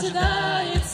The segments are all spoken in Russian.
тебя, ожидает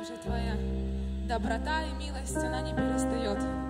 Боже, Твоя доброта и милость, она не перестает.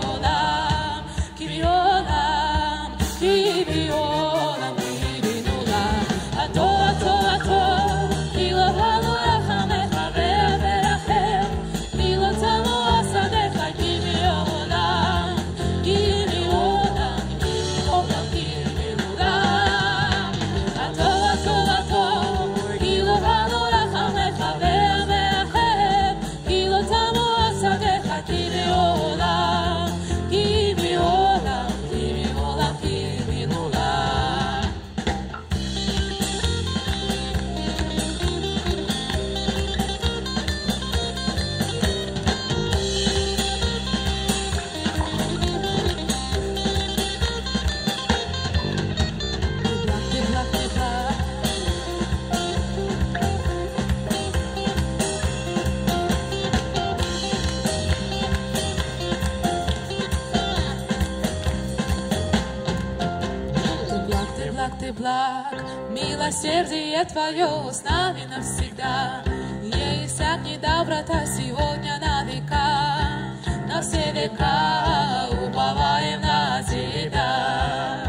Милосердие Твое с нами навсегда. Ей иссякнет доброта сегодня на века. На все века уповаем на Тебя.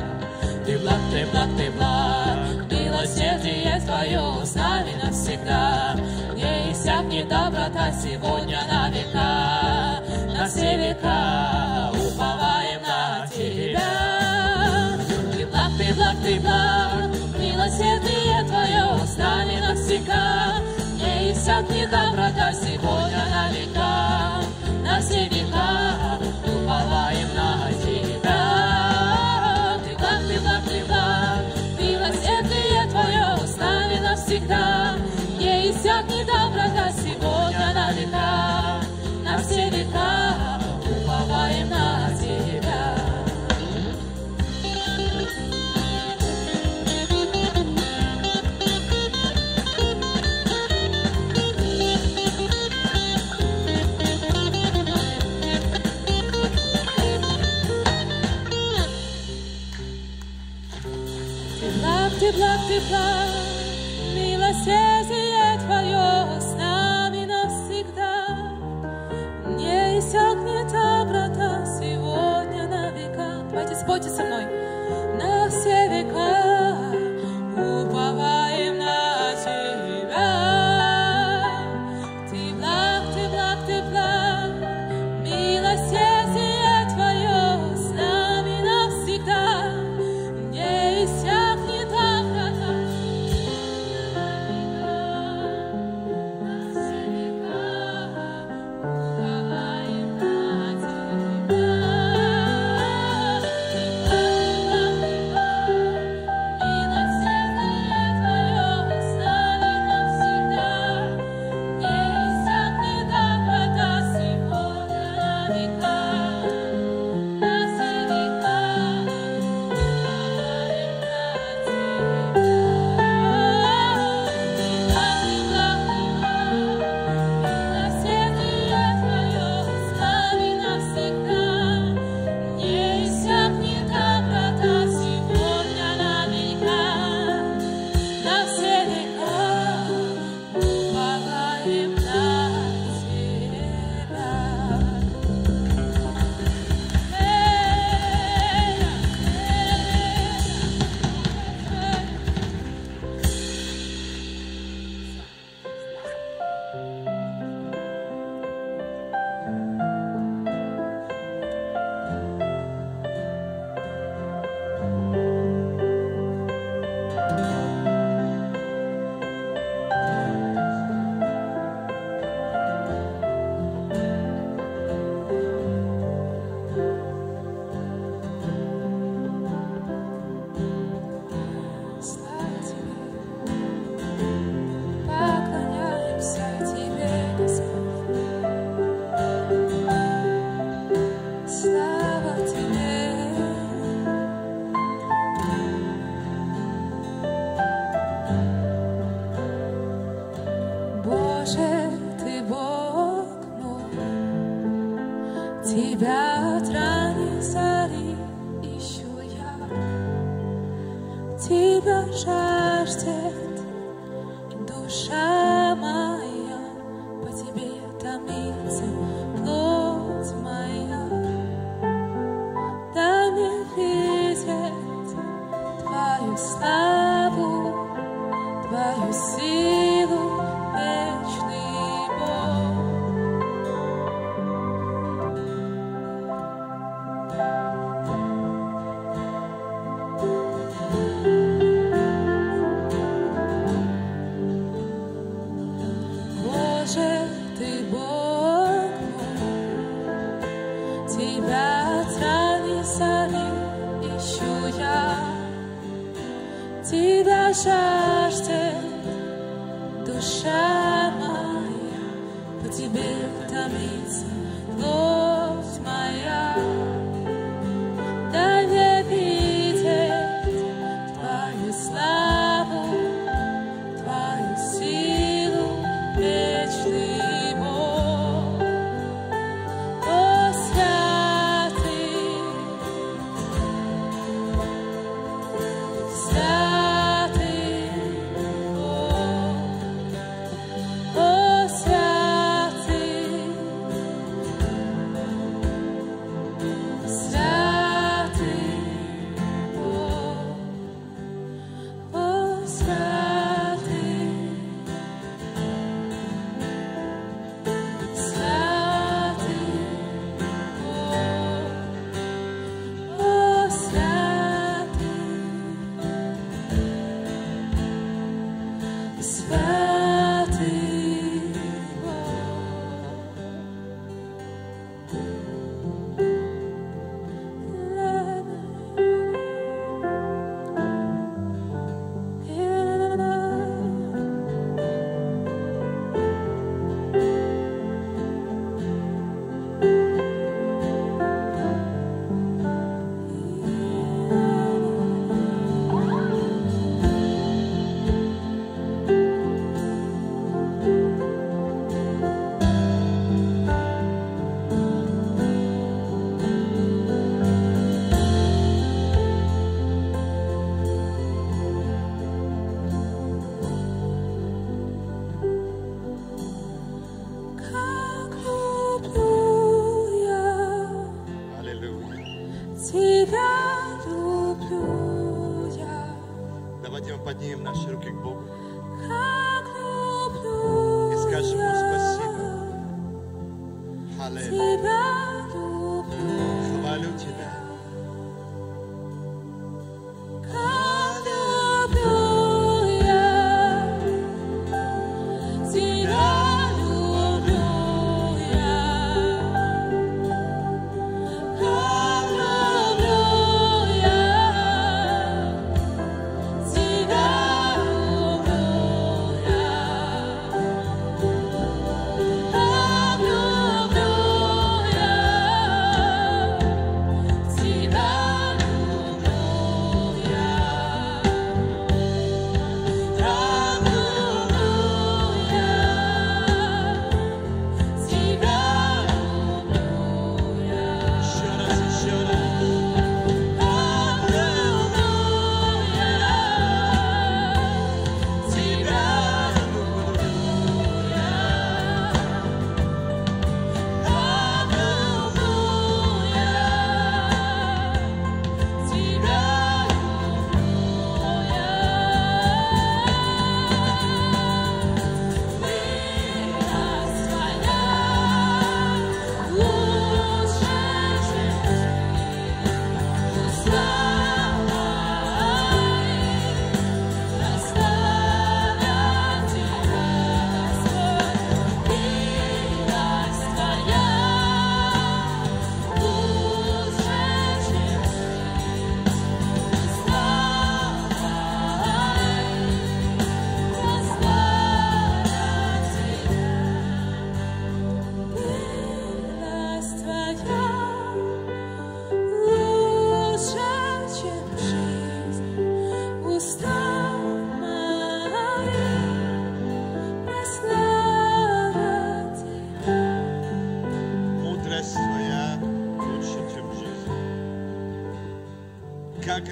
Ты благ, Ты благ, Ты благ, милосердие Твое с нами навсегда. Не иссякнет доброта сегодня на века. На все века уповаем на Тебя. Ты благ, Ты благ, Ты благ, навсегда. Не иссякнет доброта сегодня на goodbye. Тебя Тебя жаждет душа моя, По Тебе томится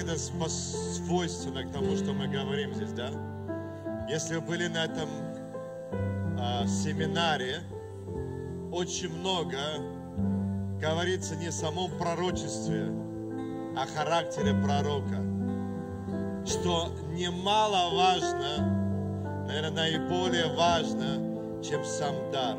Спо- свойственно к тому, что мы говорим здесь, да? Если вы были на этом а, семинаре, очень много говорится не о самом пророчестве, о характере пророка. Что немаловажно, наверное, наиболее важно, чем сам дар.